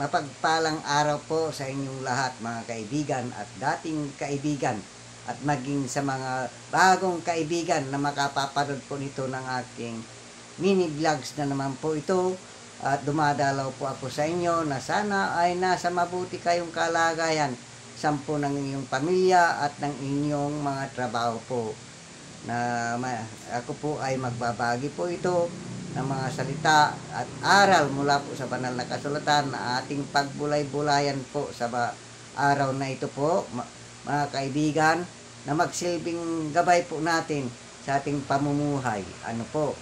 mapagpalang araw po sa inyong lahat mga kaibigan at dating kaibigan. At maging sa mga bagong kaibigan na makapapanood po nito ng aking mini vlogs na naman po ito. At dumadalaw po ako sa inyo na sana ay nasa mabuti kayong kalagayan sampo ng inyong pamilya at ng inyong mga trabaho po. Na ako po ay magbabagi po ito ng mga salita at aral mula po sa banal na kasulatan. Na ating pagbulay-bulayan po sa araw na ito po mga kaibigan na magsilbing gabay po natin sa ating pamumuhay. Ano po?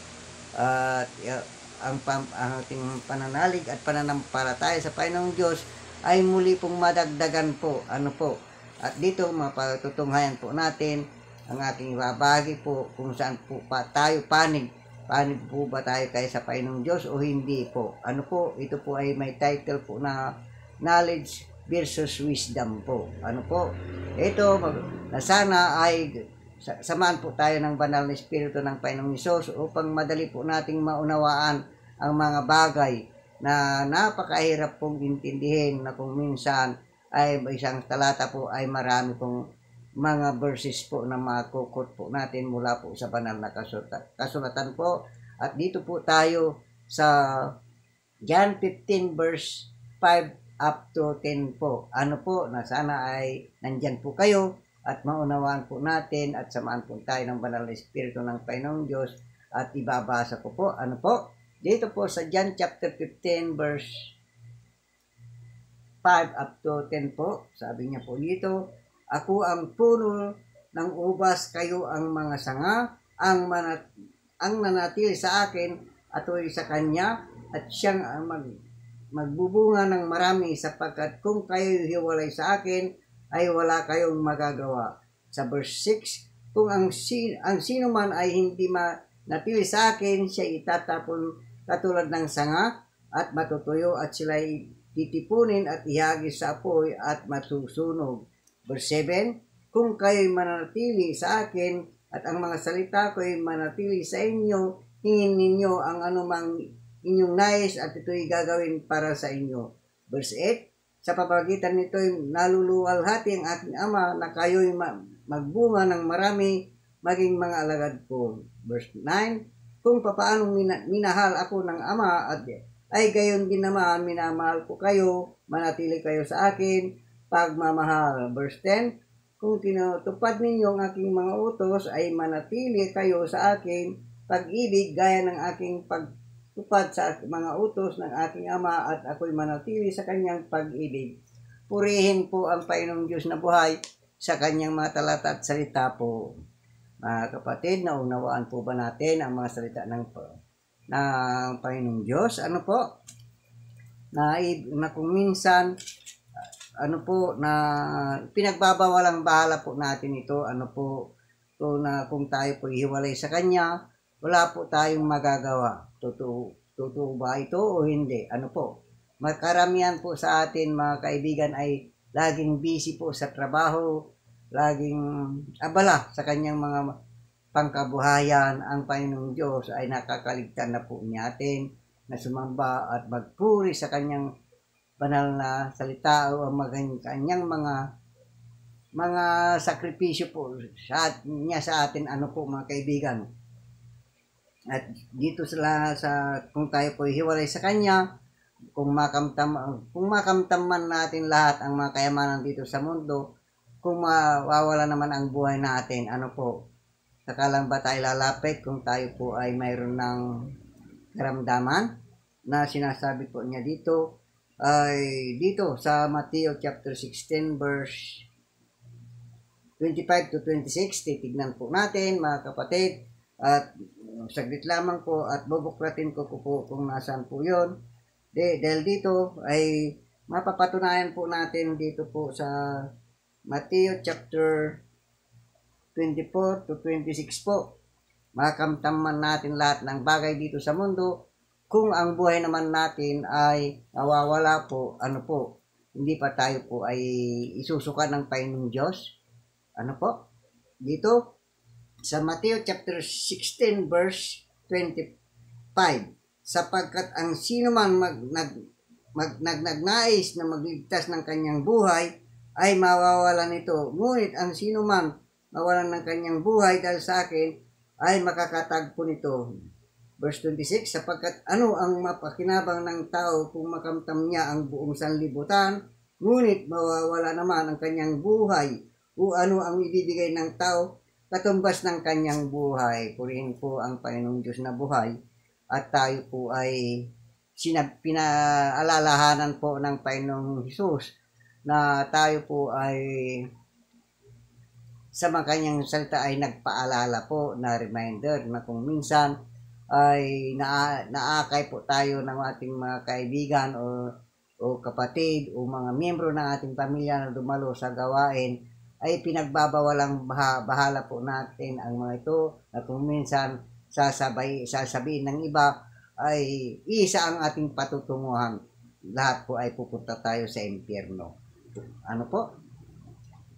At uh, ang, pam, ang ating pananalig at pananampalataya sa Panginoong Diyos ay muli pong madagdagan po. Ano po? At dito mapatutunghayan po natin ang aking babagi po kung saan po pa tayo panig panig po ba tayo kay sa Panginoong Diyos o hindi po. Ano po, ito po ay may title po na Knowledge versus Wisdom po. Ano po, ito na sana ay samahan po tayo ng banal na Espiritu ng Panginoong Diyos upang madali po nating maunawaan ang mga bagay na napakahirap pong intindihin na kung minsan ay isang talata po ay marami pong mga verses po na makukot po natin mula po sa banal na kasulatan, kasulatan po. At dito po tayo sa John 15 verse 5 up to 10 po. Ano po, na sana ay nandyan po kayo at maunawaan po natin at samaan po tayo ng banal na Espiritu ng Panginoong Diyos at ibabasa ko po. Ano po? Dito po sa John chapter 15 verse 5 up to 10 po. Sabi niya po dito, ako ang puno ng ubas, kayo ang mga sanga, ang, manat, ang nanatili sa akin at ito'y sa kanya, at siyang mag, magbubunga ng marami sapagkat kung kayo hiwalay sa akin, ay wala kayong magagawa. Sa verse 6, kung ang, si, ang sino man ay hindi manatili sa akin, siya itatapon katulad ng sanga at matutuyo at sila'y titipunin at ihagis sa apoy at masusunog. Verse 7, Kung kayo'y manatili sa akin at ang mga salita ko'y manatili sa inyo, hingin ninyo ang anumang inyong nais at ito'y gagawin para sa inyo. Verse 8, Sa papagitan nito'y naluluwalhati ang aking ama na kayo'y magbunga ng marami maging mga alagad ko. Verse 9, Kung papaanong mina- minahal ako ng ama at ay gayon din naman minamahal ko kayo, manatili kayo sa akin, pagmamahal. Verse 10, Kung tinutupad ninyo ang aking mga utos, ay manatili kayo sa akin pag-ibig gaya ng aking pagtupad sa mga utos ng aking ama at ako'y manatili sa kanyang pag-ibig. Purihin po ang Panginoong Diyos na buhay sa kanyang mga talata at salita po. Mga kapatid, naunawaan po ba natin ang mga salita ng, ng Panginoong Diyos? Ano po? Na, na kung minsan ano po na pinagbabawalang bahala po natin ito ano po so na kung tayo po ihiwalay sa kanya wala po tayong magagawa. Totoo totoo ba ito o hindi? Ano po? Makaramihan po sa atin mga kaibigan ay laging busy po sa trabaho laging abala sa kanyang mga pangkabuhayan. Ang Panginoong Diyos ay nakakaligtan na po natin na sumamba at magpuri sa kanyang banal na salita o ang kanyang mga mga sakripisyo po sa niya sa atin ano po mga kaibigan. At dito sila sa kung tayo po hiwalay sa kanya, kung makamtam kung makamtam man natin lahat ang mga kayamanan dito sa mundo, kung mawawala naman ang buhay natin, ano po, saka lang ba tayo lalapit kung tayo po ay mayroon ng karamdaman na sinasabi po niya dito, ay dito sa Matthew chapter 16 verse 25 to 26 titignan po natin mga kapatid. At saglit lamang po at bubuklatin ko po, kung nasaan po yon De, dahil dito ay mapapatunayan po natin dito po sa Matthew chapter 24 to 26 po. Makamtaman natin lahat ng bagay dito sa mundo kung ang buhay naman natin ay nawawala po, ano po, hindi pa tayo po ay isusuka ng Panginoong Diyos. Ano po? Dito, sa Matthew chapter 16 verse 25, sapagkat ang sino man mag, nag, mag, nagnagnais na magligtas ng kanyang buhay, ay mawawalan ito. Ngunit ang sino man mawalan ng kanyang buhay dahil sa akin, ay makakatagpo nito. Verse 26, sapagkat ano ang mapakinabang ng tao kung makamtam niya ang buong sanlibutan, ngunit mawawala naman ang kanyang buhay, o ano ang ibibigay ng tao? Katumbas ng kanyang buhay. Purihin po ang Panginoong Diyos na buhay. At tayo po ay sinab, pinaalalahanan po ng Panginoong Hesus na tayo po ay sa mga kanyang salita ay nagpaalala po na reminder na kung minsan ay na, naakay po tayo ng ating mga kaibigan o, o kapatid o mga miyembro ng ating pamilya na dumalo sa gawain ay pinagbabawalang bah- bahala po natin ang mga ito na kung minsan sasabay, sasabihin ng iba ay isa ang ating patutunguhan. Lahat po ay pupunta tayo sa impyerno. Ano po?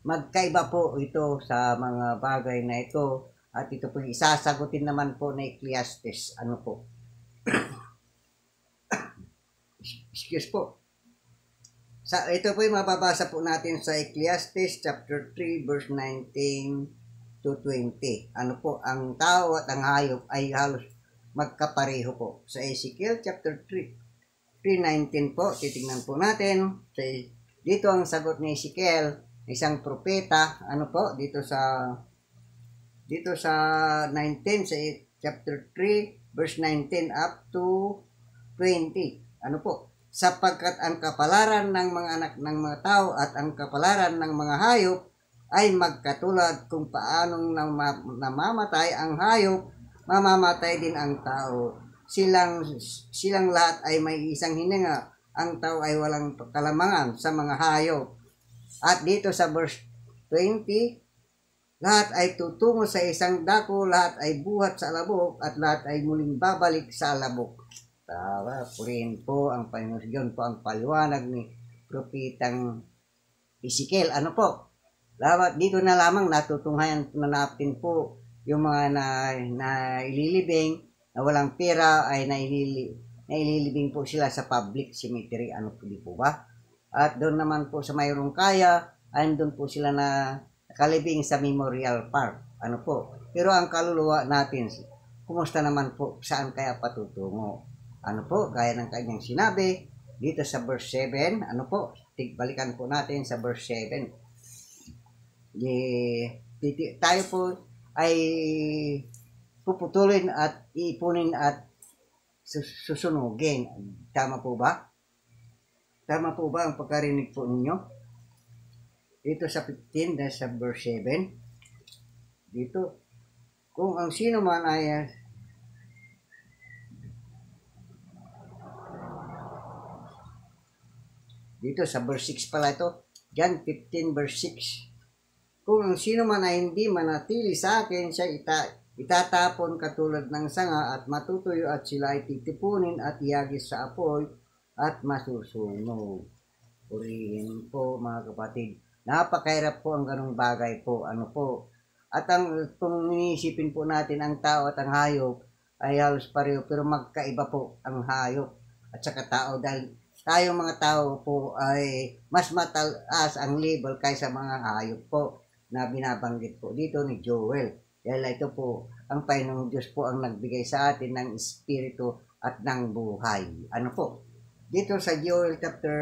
Magkaiba po ito sa mga bagay na ito at ito po isasagutin naman po na Ecclesiastes. Ano po? Excuse po. Sa, ito po yung mababasa po natin sa Ecclesiastes chapter 3 verse 19 to 20. Ano po, ang tao at ang hayop ay halos magkapareho po. Sa Ezekiel chapter 3, 3.19 po, titingnan po natin. Sa, dito ang sagot ni Ezekiel, isang propeta, ano po, dito sa dito sa 19 sa chapter 3 verse 19 up to 20. Ano po? sapagkat ang kapalaran ng mga anak ng mga tao at ang kapalaran ng mga hayop ay magkatulad kung paanong namamatay ang hayop, mamamatay din ang tao. Silang, silang lahat ay may isang hininga, ang tao ay walang kalamangan sa mga hayop. At dito sa verse 20, lahat ay tutungo sa isang dako, lahat ay buhat sa labok, at lahat ay muling babalik sa labok. Tawa, purihin po ang Panginoon. Po ang paliwanag ni Propitang Ezekiel. Ano po? Dapat dito na lamang natutunghayan na natin po yung mga na, na ililibing na walang pera ay nailili, naililibing po sila sa public cemetery. Ano po di po ba? At doon naman po sa mayroong kaya, ay doon po sila na nakalibing sa Memorial Park. Ano po? Pero ang kaluluwa natin, kumusta naman po? Saan kaya patutungo? Ano po, gaya ng kanyang sinabi, dito sa verse 7, ano po, tigbalikan po natin sa verse 7. Di, titi, tayo po ay puputulin at ipunin at susunugin. Tama po ba? Tama po ba ang pagkarinig po ninyo? Dito sa 15, dahil sa verse 7, dito, kung ang sino man ay Dito sa verse 6 pala ito. John 15 verse 6. Kung ang sino man ay hindi manatili sa akin, siya ita, itatapon katulad ng sanga at matutuyo at sila ay titipunin at iagis sa apoy at masusunog. Purihin po mga kapatid. Napakahirap po ang ganong bagay po. Ano po? At ang kung inisipin po natin ang tao at ang hayop ay halos pareho pero magkaiba po ang hayop at saka tao dahil tayong mga tao po ay mas mataas ang level kaysa mga hayop po na binabanggit po dito ni Joel. Dahil ito po, ang Panginoong Diyos po ang nagbigay sa atin ng espiritu at ng buhay. Ano po? Dito sa Joel chapter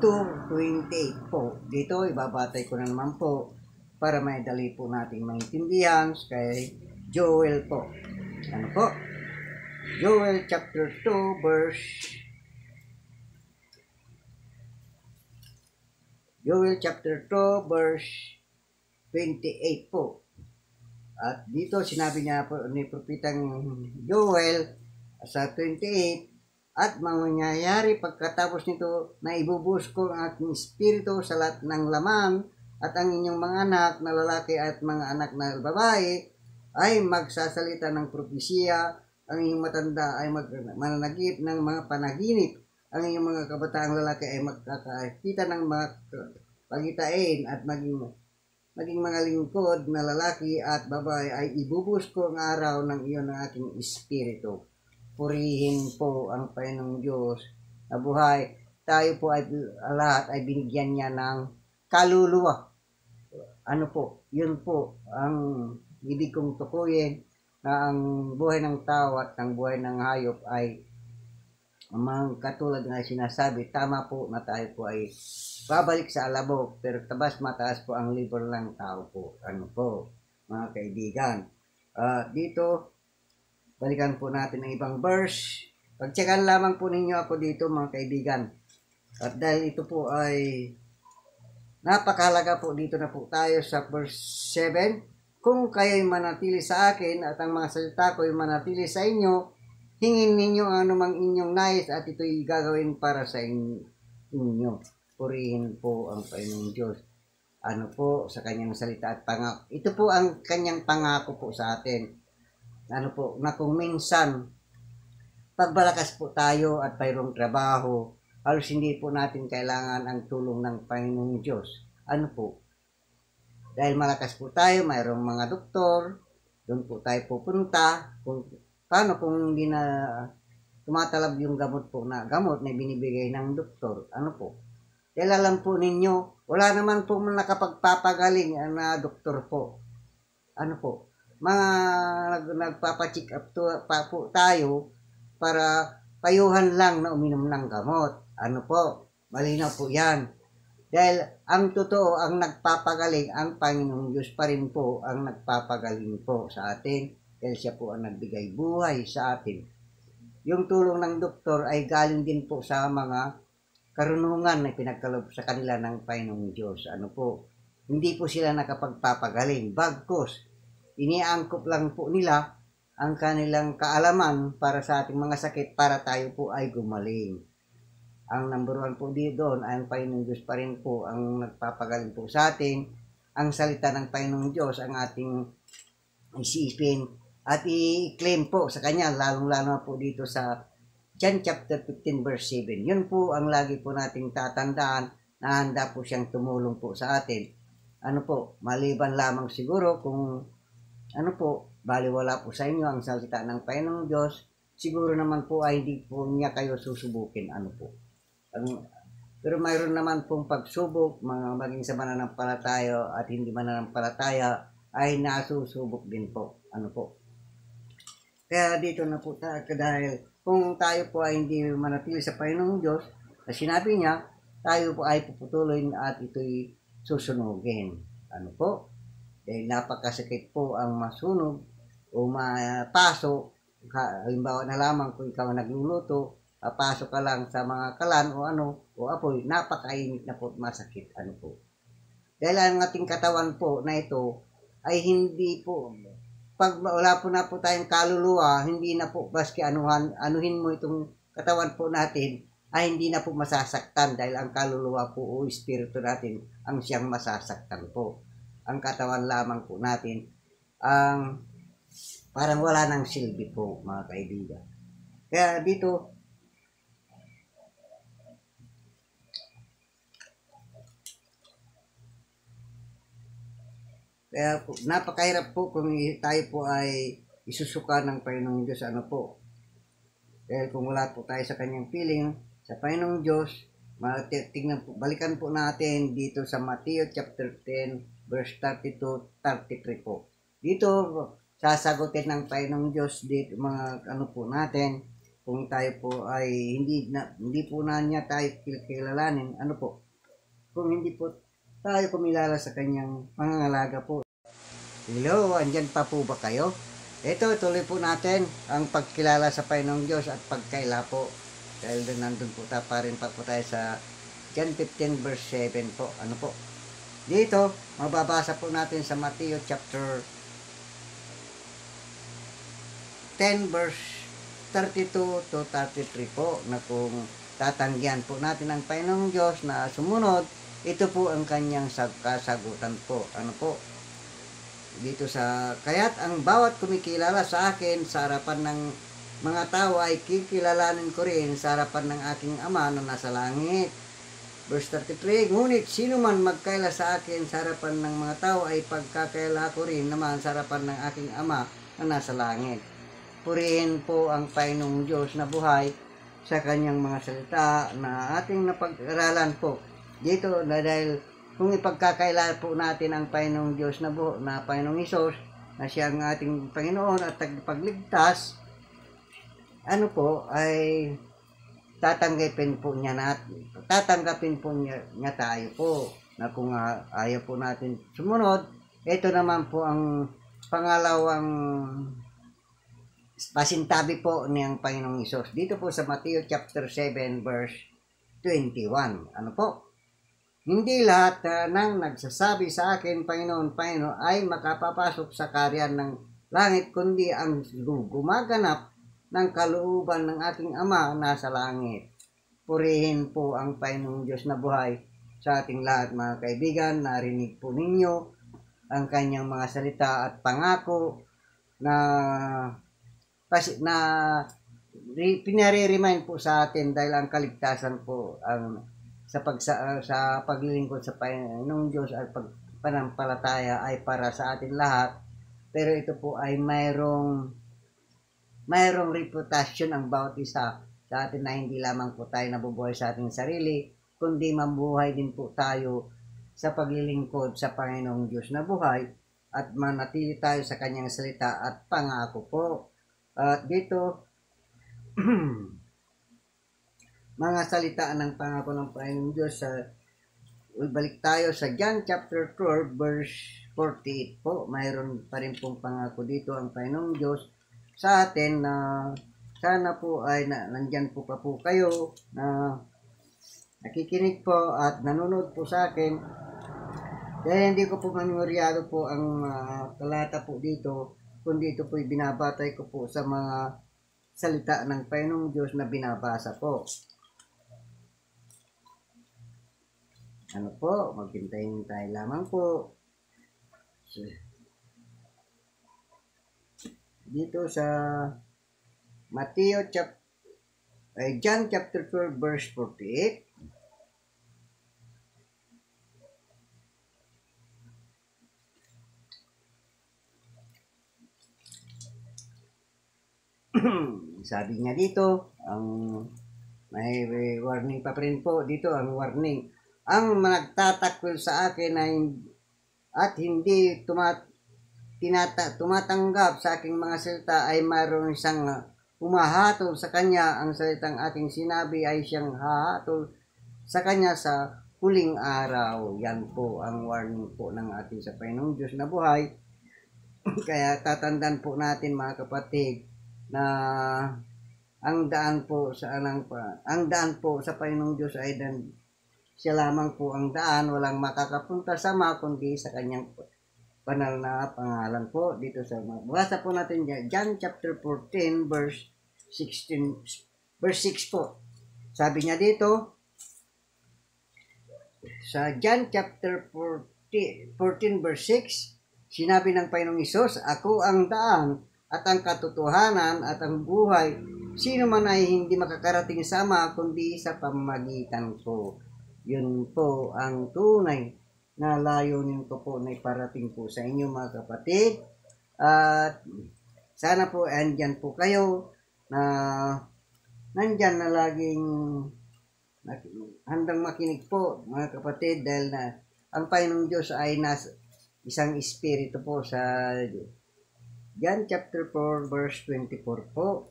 2.28 po. Dito, ibabatay ko na naman po para may dali po natin maintindihan kay Joel po. Ano po? Joel chapter 2 verse Joel chapter 2 verse 28 po. At dito sinabi niya po ni propetang Joel sa 28 at mangyayari pagkatapos nito na ibubuhos ko ang aking espiritu sa lahat ng laman at ang inyong mga anak na lalaki at mga anak na babae ay magsasalita ng propesya ang inyong matanda ay mag, mananagip ng mga panaginip. Ang inyong mga kabataang lalaki ay magkakakita ng mga pagitain at maging maging mga lingkod na lalaki at babae ay ibubus ko ang araw ng iyon ng aking espiritu. Purihin po ang Panginoong Diyos na buhay. Tayo po ay lahat ay binigyan niya ng kaluluwa. Ano po, yun po ang ibig kong tukuyin na ang buhay ng tao at ang buhay ng hayop ay mga katulad na sinasabi, tama po na tayo po ay babalik sa alabok, pero tabas mataas po ang libro ng tao po. Ano po, mga kaibigan. Uh, dito, balikan po natin ang ibang verse. Pagtsakan lamang po ninyo ako dito mga kaibigan. At dahil ito po ay napakahalaga po dito na po tayo sa verse 7. Kung kayo'y manatili sa akin at ang mga salita ko'y manatili sa inyo, Hingin ninyo ang anumang inyong nais at ito'y gagawin para sa inyo. Purihin po ang Panginoong Diyos. Ano po sa kanyang salita at pangako. Ito po ang kanyang pangako po sa atin. Ano po, na kung minsan, pagbalakas po tayo at mayroong trabaho, halos hindi po natin kailangan ang tulong ng Panginoong Diyos. Ano po? Dahil malakas po tayo, mayroong mga doktor, doon po tayo pupunta. Kung Paano kung hindi na tumatalab yung gamot po na gamot na binibigay ng doktor? Ano po? Dahil alam po ninyo, wala naman po nakapagpapagaling na doktor po. Ano po? Mga nag, nagpapacheck up to, pa po tayo para payuhan lang na uminom ng gamot. Ano po? Malinaw po yan. Dahil ang totoo, ang nagpapagaling, ang Panginoong Diyos pa rin po ang nagpapagaling po sa atin dahil siya po ang nagbigay buhay sa atin. Yung tulong ng doktor ay galing din po sa mga karunungan na pinagkalob sa kanila ng Panginoong Diyos. Ano po, hindi po sila nakapagpapagaling. Bagkos, iniangkop lang po nila ang kanilang kaalaman para sa ating mga sakit para tayo po ay gumaling. Ang number one po dito doon ay ang Panginoong Diyos pa rin po ang nagpapagaling po sa atin. Ang salita ng Panginoong Diyos ang ating isipin at i-claim po sa kanya, lalong-lalo po dito sa John chapter 15 verse 7. Yun po ang lagi po nating tatandaan na handa po siyang tumulong po sa atin. Ano po, maliban lamang siguro kung ano po, baliwala po sa inyo ang salita ng Panginoong Diyos, siguro naman po ay hindi po niya kayo susubukin. Ano po. Pero mayroon naman pong pagsubok, mga maging sa mananampalataya at hindi mananampalataya, ay nasusubok din po. Ano po. Kaya dito na po tayo dahil kung tayo po ay hindi manatili sa Panginoong Diyos, na sinabi niya, tayo po ay puputuloy at ito'y susunugin. Ano po? Dahil napakasakit po ang masunog o mapaso, halimbawa na lamang kung ikaw nagluluto, pasok ka lang sa mga kalan o ano, o apoy, napakainit na po masakit. Ano po? Dahil ang ating katawan po na ito ay hindi po pag wala po na po tayong kaluluwa, hindi na po baski anuhan, anuhin mo itong katawan po natin, ay hindi na po masasaktan dahil ang kaluluwa po o espiritu natin ang siyang masasaktan po. Ang katawan lamang po natin ang parang wala nang silbi po mga kaibigan. Kaya dito, Kaya po, napakahirap po kung tayo po ay isusuka ng Panginoong Diyos. Ano po? Dahil kung wala po tayo sa kanyang feeling, sa Panginoong Diyos, tingnan po, balikan po natin dito sa Matthew chapter 10, verse 32, 33 po. Dito, sasagutin ng Panginoong Diyos dito mga ano po natin kung tayo po ay hindi na hindi po na niya tayo kilalanin ano po kung hindi po tayo kumilala sa kanyang pangangalaga po. Hello, andyan pa po ba kayo? Ito, tuloy po natin ang pagkilala sa Panginoong Diyos at pagkaila po. Dahil nandun po ta pa rin pa po tayo sa John 15 verse 7 po. Ano po? Dito, mababasa po natin sa Matthew chapter 10 verse 32 to 33 po na kung tatanggihan po natin ang Panginoong Diyos na sumunod ito po ang kanyang kasagutan po. Ano po? Dito sa, kaya't ang bawat kumikilala sa akin sa harapan ng mga tao ay kikilalanin ko rin sa harapan ng aking ama na nasa langit. Verse 33, Ngunit sino man magkaila sa akin sa harapan ng mga tao ay pagkakaila ko rin naman sa harapan ng aking ama na nasa langit. purihin po ang Panginoong Diyos na buhay sa kanyang mga salita na ating napag-aralan po. Dito na dahil kung ipagkakaila po natin ang Panginoong Diyos na buho, na Panginoong Isos, na siya ang ating Panginoon at tagapagligtas, ano po, ay tatanggapin po niya natin. Tatanggapin po niya, niya tayo po na kung uh, ayaw po natin sumunod, ito naman po ang pangalawang pasintabi po niyang Panginoong Isos. Dito po sa Matthew chapter 7 verse 21. Ano po? Hindi lahat uh, nang nagsasabi sa akin, Panginoon, Panginoon, ay makapapasok sa karyan ng langit, kundi ang gumaganap ng kalooban ng ating Ama nasa langit. Purihin po ang Panginoong Diyos na buhay sa ating lahat, mga kaibigan. Narinig po ninyo ang kanyang mga salita at pangako na na pinare-remind po sa atin dahil ang kaligtasan po ang sa pag sa, sa paglilingkod sa Panginoong Diyos at pagpanampalataya ay para sa atin lahat pero ito po ay mayroong mayroong reputasyon ang bawat isa. Sa atin na hindi lamang po tayo nabubuhay sa ating sarili kundi mabuhay din po tayo sa paglilingkod sa Panginoong Diyos na buhay at manatili tayo sa kanyang salita at pangako po. At dito, mga salita ng pangako ng Panginoong Diyos sa balik tayo sa John chapter 12 verse 48 po. Mayroon pa rin pong pangako dito ang Panginoong Diyos sa atin na sana po ay na, nandyan po pa po kayo na nakikinig po at nanonood po sa akin. Dahil hindi ko po memoryado po ang uh, talata po dito kundi ito po'y binabatay ko po sa mga salita ng Panginoong Diyos na binabasa po. Ano po, maghintay-hintay lamang po. Dito sa Mateo chapter eh, John chapter 12 verse 48 sabi niya dito, ang may warning pa rin po dito, ang warning. Ang nagtatakwil sa akin ay at hindi tumat, tinata, tumatanggap sa aking mga salita ay mayroon isang humahatol sa kanya. Ang salitang ating sinabi ay siyang hahatol sa kanya sa huling araw. Yan po ang warning po ng ating sa Panginoong Diyos na buhay. Kaya tatandaan po natin mga kapatid, na ang daan po sa anang pa, ang daan po sa Panginoong Diyos ay dan siya lamang po ang daan, walang makakapunta sa mga kundi sa kanyang banal na pangalan po dito sa Basa po natin dyan, John chapter 14 verse 16 verse 6 po. Sabi niya dito sa John chapter 14, 14 verse 6, sinabi ng Panginoong Isos, Ako ang daan, at ang katotohanan at ang buhay, sino man ay hindi makakarating sa Ama kundi sa pamagitan ko. Yun po ang tunay na layunin ko po na iparating po sa inyo mga kapatid. At sana po andyan po kayo na nandyan na laging handang makinig po mga kapatid dahil na ang Panginoong Diyos ay nasa isang espiritu po sa John chapter 4 verse 24 po.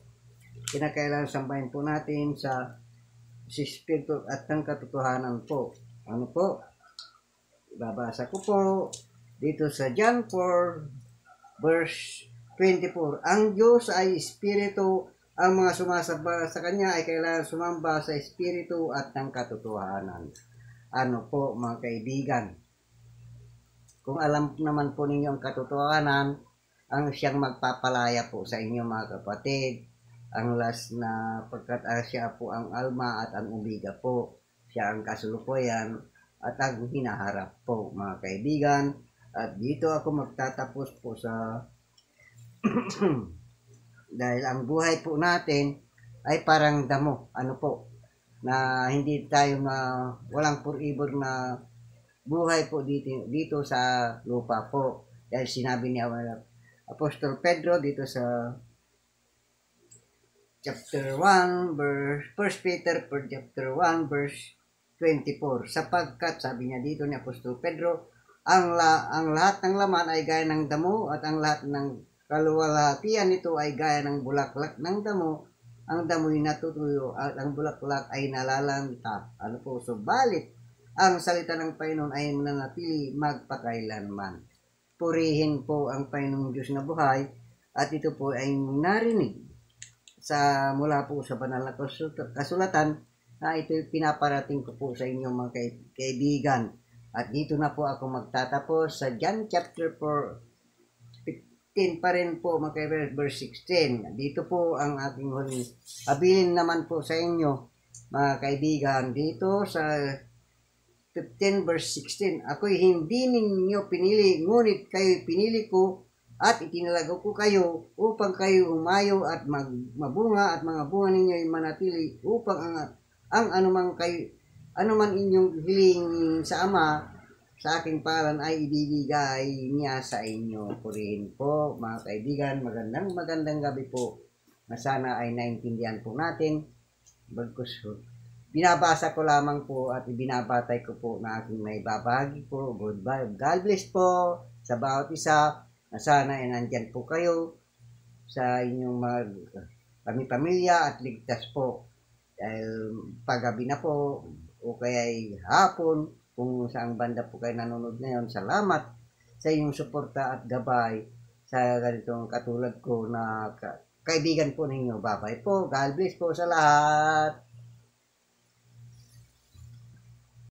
Kinakailangan sambahin po natin sa si Espiritu at ng katotohanan po. Ano po? Babasa ko po dito sa John 4 verse 24. Ang Diyos ay Espiritu, ang mga sumasamba sa Kanya ay kailangan sumamba sa Espiritu at ng katotohanan. Ano po mga kaibigan? Kung alam naman po ninyo ang katotohanan, ang siyang magpapalaya po sa inyo mga kapatid. Ang last na pagkat uh, siya po ang alma at ang umiga po. Siya ang kasulukuyan at ang hinaharap po mga kaibigan. At dito ako magtatapos po sa dahil ang buhay po natin ay parang damo. Ano po? Na hindi tayo na walang forever na buhay po dito, dito sa lupa po. Dahil sinabi niya Apostol Pedro dito sa chapter 1 verse 1 Peter per chapter 1 verse 24 sapagkat sabi niya dito ni Apostol Pedro ang la, ang lahat ng laman ay gaya ng damo at ang lahat ng kaluwalhatian nito ay gaya ng bulaklak ng damo. Ang damoy natutuyo at ang bulaklak ay nalalanta. Ano po? Subalit ang salita ng Panginoon ay mananatili magpakailanman. Purihin po ang Panginoong Diyos na buhay at ito po ay narinig. Sa mula po sa banal na kasulatan na ito pinaparating ko po sa inyo mga kaibigan. At dito na po ako magtatapos sa John chapter 4, 15 pa rin po mga kaibigan, verse 16. Dito po ang ating huling abilin naman po sa inyo mga kaibigan. Dito sa 15 verse 16, Ako'y hindi ninyo pinili, ngunit kayo pinili ko at itinalago ko kayo upang kayo umayo at mag, mabunga at mga bunga ninyo ay manatili upang ang, ang anumang kayo anuman inyong hiling sa Ama sa aking paran ay ibibigay niya sa inyo. Purihin po mga kaibigan, magandang magandang gabi po na sana ay naintindihan po natin. Bagkus po. Binabasa ko lamang po at ibinabatay ko po na aking may babahagi po. Goodbye. God bless po sa bawat isa na sana ay nandyan po kayo sa inyong mag pamilya at ligtas po. Dahil paggabi na po o kaya ay hapon kung saang banda po kayo nanonood ngayon. Salamat sa inyong suporta at gabay sa ganitong katulad ko na kaibigan po ninyo. Bye-bye po. God bless po sa lahat.